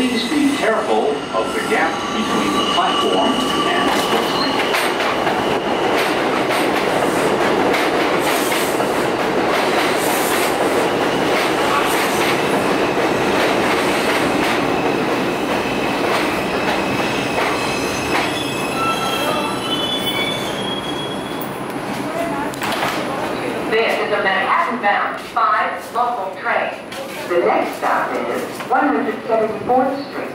Please be careful of the gap between the platform is a Manhattan-bound five local train. The next stop is 174th Street.